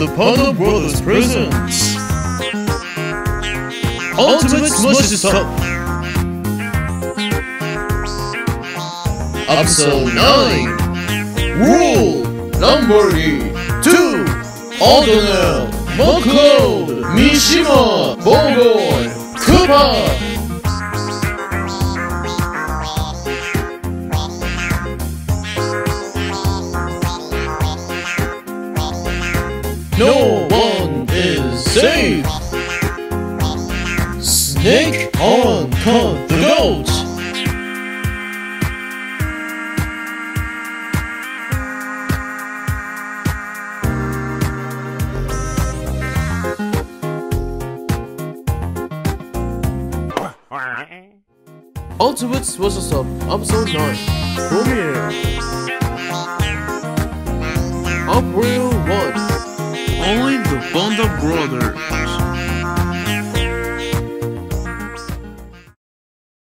the Panda Brothers presents Ultimate Smushes Up Episode 9 Rule Number 2 Aldonel McLeod Mishima Bogoy Koopa No one is safe. Snake on con the goat. Ultimates was up, episode 9. Premiere. April 1. do Band of Brothers.